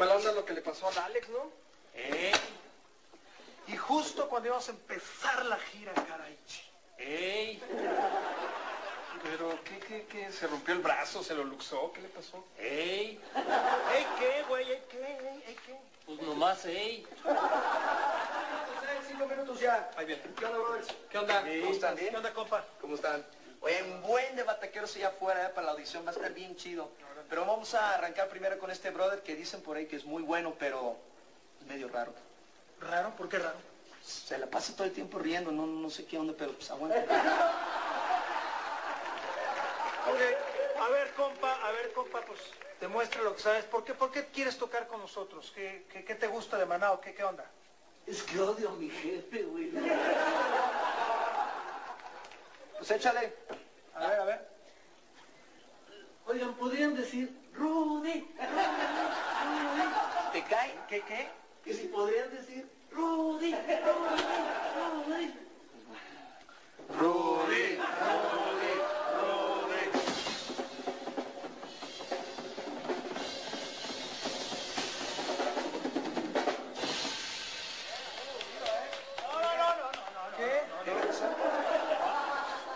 mala onda lo que le pasó al Alex, ¿no? ¡Ey! Y justo cuando íbamos a empezar la gira, caray. ¡Ey! Pero, ¿qué, qué, qué? ¿Se rompió el brazo? ¿Se lo luxó? ¿Qué le pasó? ¡Ey! ¿Ey qué, güey? ¿Ey qué? ¿Ey, ey qué? Pues nomás, ¡ey! Cinco minutos ya. Ahí viene. ¿Qué onda, brothers? ¿Qué onda? ¿Cómo están? ¿Qué onda, compa? ¿Cómo están? Oye, un buen de bataqueros allá afuera eh, para la audición, va a estar bien chido. Pero vamos a arrancar primero con este brother que dicen por ahí que es muy bueno, pero es medio raro. ¿Raro? ¿Por qué raro? Se la pasa todo el tiempo riendo, no, no sé qué onda, pero pues aguanta. Ok, a ver, compa, a ver, compa, pues demuestra lo que sabes. ¿Por qué, por qué quieres tocar con nosotros? ¿Qué, qué, qué te gusta de Manao? ¿Qué, qué onda? Es que odio a mi jefe, güey. Pues échale. A ver, a ver. Decir, Rudy, ¿Te cae? ¿Qué, qué? que si podrían decir, Rudy, Rudy, Rudy. Rudy, Rudy, Rudy. No, no, no, no, no, no. ¿Qué?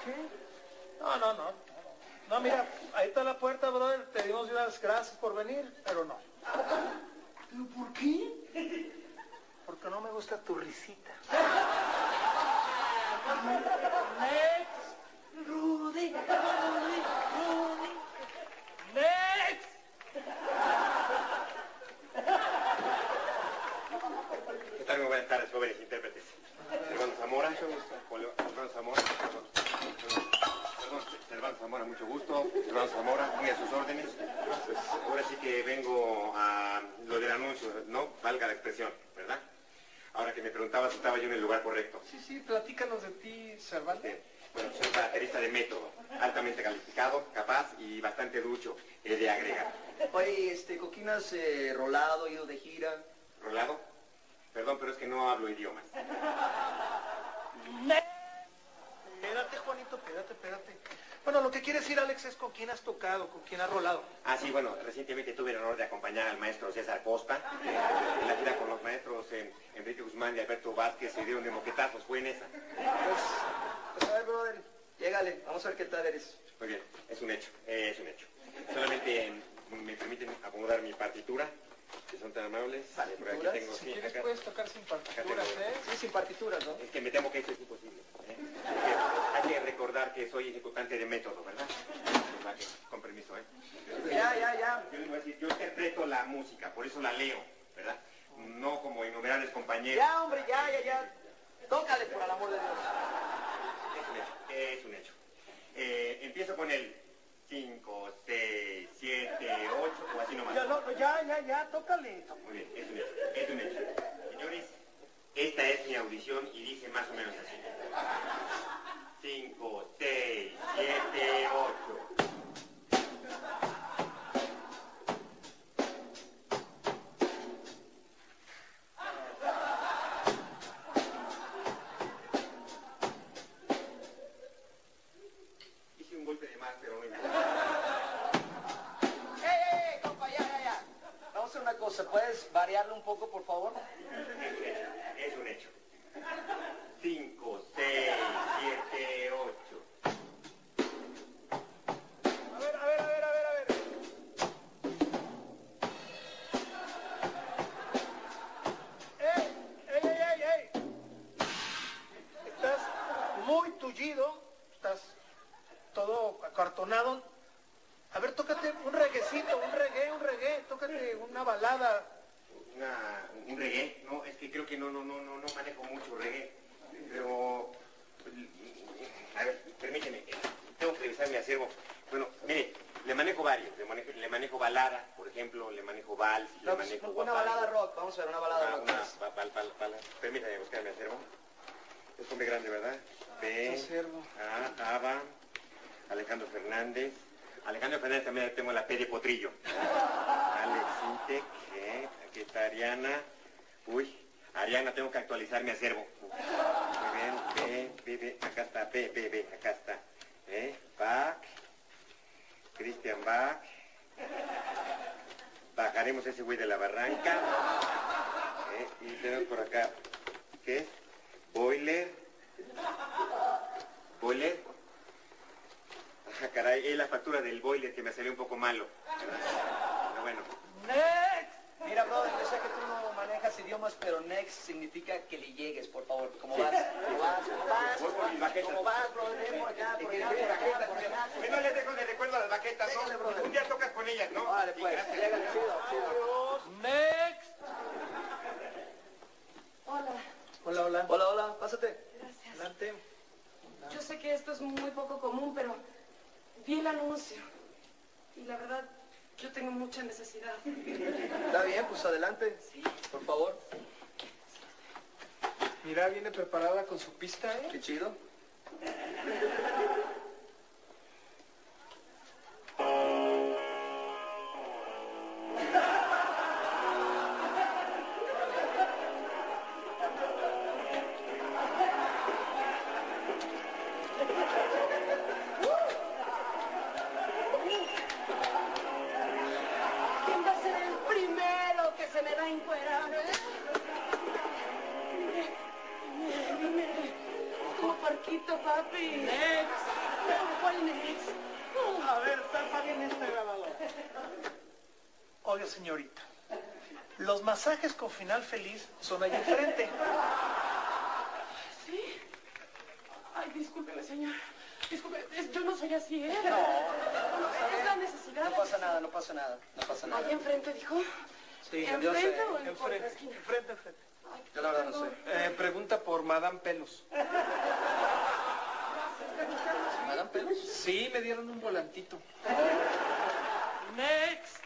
¿Qué? No, no, no. No, mira, la puerta, brother. Te dimos unas gracias por venir, pero no. ¿Pero por qué? Porque no me gusta tu risita. Next, Rudy, Rudy, Rudy. ¡Next! ¿Qué tal? Muy buenas tardes, jóvenes intérpretes. Servando Zamora. Julio- Servando Zamora. Perdón, perdón, Servando Zamora, mucho Servando Zamora, muy a sus órdenes. Pues ahora sí que vengo a lo del anuncio, ¿no? Valga la expresión, ¿verdad? Ahora que me preguntaba si estaba yo en el lugar correcto. Sí, sí, platícanos de ti, Cervantes. Bueno, soy baterista de método, altamente calificado, capaz y bastante ducho, he de agregar. Oye, este, Coquinas, eh, rolado, ido de gira. ¿Rolado? Perdón, pero es que no hablo idiomas. Espérate, Juanito, espérate, espérate. Bueno, lo que quiere decir, Alex, es con quién has tocado, con quién has rolado. Ah, sí, bueno, recientemente tuve el honor de acompañar al maestro César Costa eh, en la gira con los maestros eh, Enrique Guzmán y Alberto Vázquez, se dieron de moquetazos, fue en esa. Pues, pues a ver, brother, llégale, vamos a ver qué tal eres. Muy bien, es un hecho, es un hecho. Solamente eh, me permiten acomodar mi partitura, que son tan amables. Por aquí ¿Partituras? tengo, Si sí, quieres acá. puedes tocar sin partituras, tengo. ¿eh? Sí, sin partituras, ¿no? Es que me temo que esto es imposible. ¿eh? Hay, que, hay que recordar que soy ejecutante de método, ¿verdad? Va que- Con permiso, ¿eh? Ya, ya, ya. Yo les voy a decir, yo interpreto la música, por eso la leo, ¿verdad? No como compañeros. Ya, hombre, ya, ya, ya. Tócale, por el amor de Dios. Es un hecho, es un hecho. Eh, empiezo con el 5, 6, 7, 8, o así nomás. Ya, no, no, ya, ya, ya, tócale. Muy bien, es un hecho, es un hecho. Señores, esta es mi audición y dice más o menos así. 5, 6, 7, 8. Poco, por favor? Ariana, tengo que actualizar mi acervo. Muy bien, B, B, B, acá está, B, B, B, acá está. Eh, Bach, Christian Bach, bajaremos ese güey de la barranca. ¿eh? Y tenemos por acá, ¿qué? Boiler. Boiler. Ajá, caray, es la factura del boiler que me salió un poco malo. Pero bueno. Mira, brother, yo sé que tú no manejas significa que le llegues, por favor. ¿Cómo vas? ¿Cómo vas? ¿Cómo vas? Mis baquetas. ¿Cómo vas, brother? Por acá, por acá, por acá, por acá. Que no les dejo de recuerdo a las baquetas, ¿no? brother. Un día tocas con ellas, ¿no? Vale, Sí, pues, llégale, chido, chido. Next. Hola, Hola, hola. Hola, hola, pásate. gracias. Adelante. Yo sé que esto es muy poco común, pero vi el anuncio. Y la verdad, yo tengo mucha necesidad. Está bien, pues adelante. Por favor. Mira, viene preparada con su pista, ¿eh? Qué chido. papi. Next. ¿Cuál next? Oh, A ver, está bien esta grabadora. Oiga, señorita. Los masajes con final feliz son ahí enfrente. ¿Sí? Ay, discúlpeme, señor. Disculpe, yo no soy así, ¿eh? No. Es la necesidad. No pasa nada, no pasa nada, no pasa nada. Allá enfrente, dijo. Sí, yo sé. ¿Enfrente o en Enfrente, enfrente, enfrente. Ay, Yo la verdad no sé. Eh, pregunta por Madame Pelos. ¿Me dan pelos? Sí, me dieron un volantito. Next.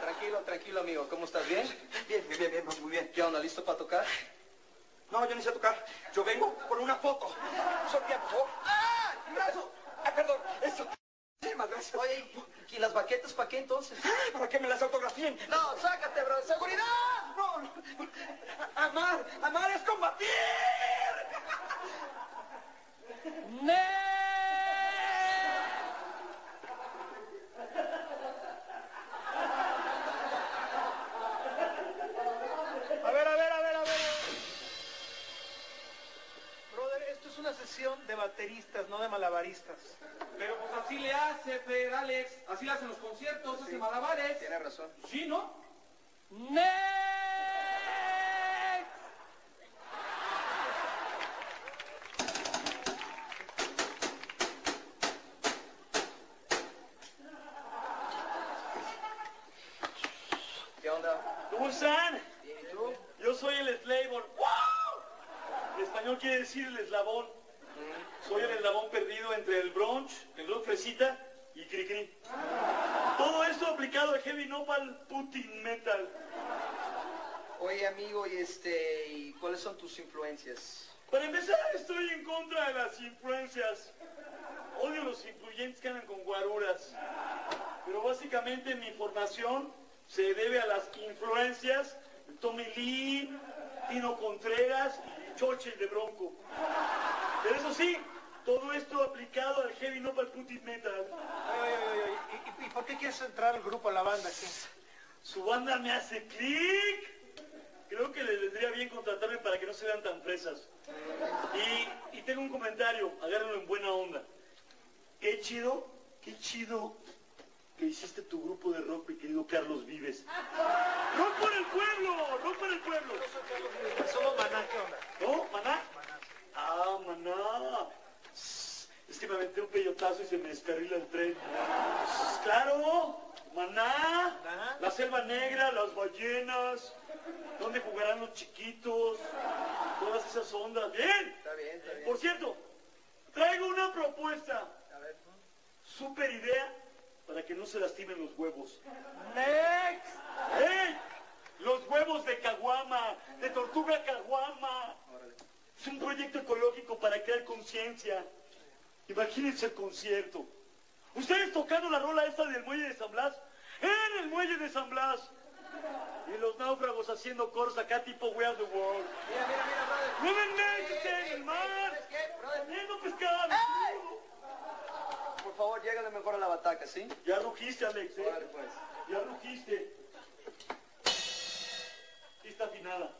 Tranquilo, tranquilo, amigo. ¿Cómo estás? ¿Bien? Bien, bien, bien, bien, muy bien. ¿Qué onda? ¿Listo para tocar? No, yo no sé tocar. Yo vengo por una foto. Sofía, por favor. ¡Ah! ¡Mi brazo! ¡Ah, perdón! Eso. Muchísimas gracias. Oye, ¿y las baquetas para qué entonces? ¿Para que me las autografíen? No, sácate, bro. ¡Seguridad! No, no. Amar, amar es combatir. A ver, a ver, a ver, a ver. Brother, esto es una sesión de bateristas, no de malabaristas. Pero pues así le hace, Fer, Alex. Así le hacen los conciertos, hace malabares. Tienes razón. Sí, ¿no? Next. ¿Qué onda? ¿Cómo están? Bien, ¿y tú? Yo soy el Slavon. ¡Wow! En español quiere decir el eslabón. Soy el eslabón perdido entre el brunch, el rock fresita y cri-cri. Todo esto heavy nopal Putin metal. Oye, amigo, y este, ¿y cuáles son tus influencias? Para empezar, estoy en contra de las influencias. Odio los influyentes que andan con guaruras. Pero básicamente mi formación se debe a las influencias de Tommy Lee, Tino Contreras y Churchill de Bronco. Pero eso sí, todo esto aplicado al heavy nopal Putin metal. Ay, ay, ay, ay. ¿Y, y- por qué quieres entrar al grupo, a la banda? Su banda me hace clic. Creo que les vendría bien contratarme para que no se vean tan fresas. Y, y tengo un comentario, agárrenlo en buena onda. Qué chido, qué chido que hiciste tu grupo de rock, mi querido Carlos Vives. ¡Rock por el pueblo! ¡Rock por el pueblo! Somos maná, ¿qué onda? ¿No? ¿Maná? Ah, maná. Es que me aventé un peyotazo y se me descarrila el tren. ¡Claro! Maná, la selva negra, las ballenas, dónde jugarán los chiquitos, todas esas ondas. ¡Bien! Está bien, está bien. Por cierto, traigo una propuesta. A ver. Super idea para que no se lastimen los huevos. Next. ¡Ey! Los huevos de caguama, de tortuga caguama. Es un proyecto ecológico para crear conciencia. Imagínense el concierto. Ustedes tocando la rola esta del muelle de San Blas, en el muelle de San Blas. Y los náufragos haciendo coros acá tipo We Are the World. Mira, mira, mira, brother. Women men en el mar. Comiendo pescado. Por favor, llégale mejor a la bataca, ¿sí? Ya rugiste, Alex, ¿eh? Pues. Ya rugiste. Pista afinada.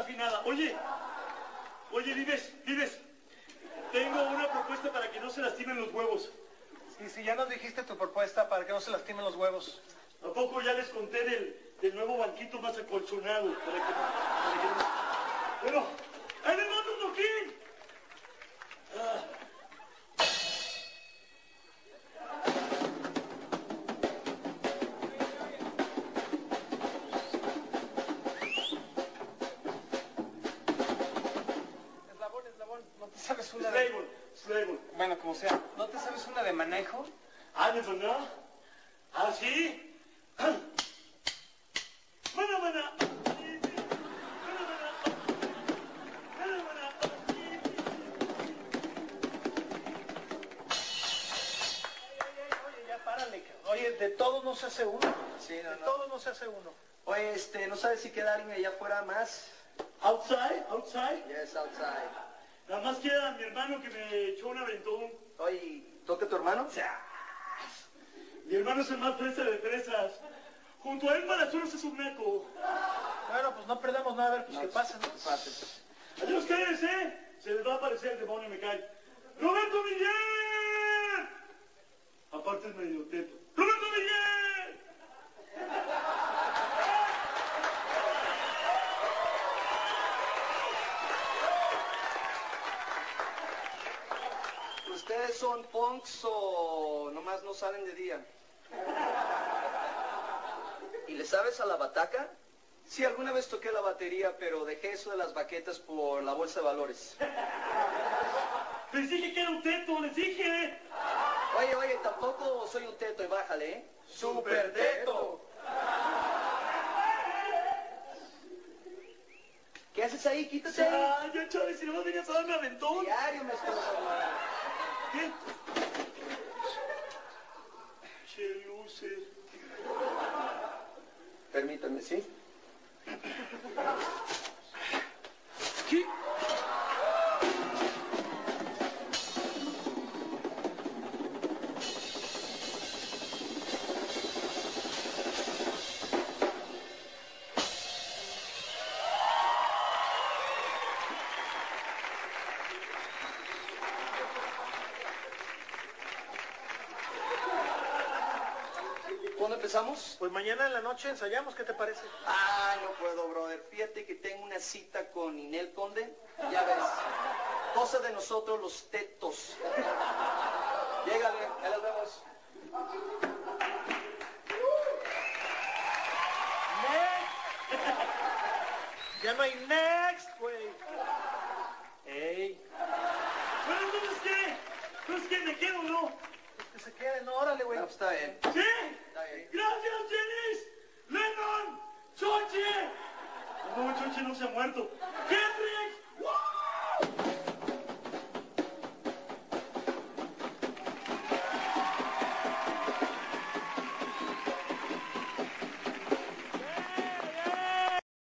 Afinada. Oye, oye, Vives, Vives. Tengo una propuesta para que no se lastimen los huevos. Sí, sí, ya nos dijiste tu propuesta para que no se lastimen los huevos. ¿A poco ya les conté del, del nuevo banquito más acolchonado? Para que, para que no- Bueno, Bueno, como sea, ¿no te sabes una de manejo? Ah, ¿de verdad? ¿Ah, sí? Párale. cabrón. Oye, de todo no se hace uno. Sí, no, de no. todo no se hace uno. Oye, este, ¿no sabes si queda alguien allá afuera más? Outside, outside. Yes, outside. Nada más queda mi hermano que me echó un aventón. Oye, ¿toca tu hermano? Mi hermano es el más fresa de fresas. Junto a él Palazuelos es un naco. Bueno, pues no perdemos nada, a ver, pues qué pasa, ¿no? Fácil. Adiós ustedes, ¿eh? Se les va a aparecer el demonio, me cae. ¡Roberto Miguel! Aparte es medio teto. ¡Roberto Miguel! ¿Ustedes son punks o nomás no salen de día? ¿Y le sabes a la bataca? Sí, alguna vez toqué la batería, pero dejé eso de las baquetas por la bolsa de valores. Les dije que era un teto, les dije. Oye, oye, tampoco soy un teto y bájale, ¿eh? ¡Super teto! ¿Qué haces ahí? Quítate. Ya, ya, Chávez, si no venías a darme aventón. Diario me estoy ¿Qué? Luces. Permítame, ¿sí? ¿Cuándo empezamos? Pues mañana en la noche ensayamos, ¿qué te parece? Ah, no puedo, brother. Fíjate que tengo una cita con Inel Conde. Ya ves. Cosa de nosotros los tetos. Llégale, ya nos vemos. Ya no hay next, güey. Ey, Bueno, entonces, ¿qué? Entonces, ¿qué? ¿Me quedo o no? Que se queden, no, órale, güey. Ah, pues está bien. ¿Sí? Está bien. ¡Gracias, Jenis! ¡Lennon! ¡Choche! No, Choche no se ha muerto. ¡Henry!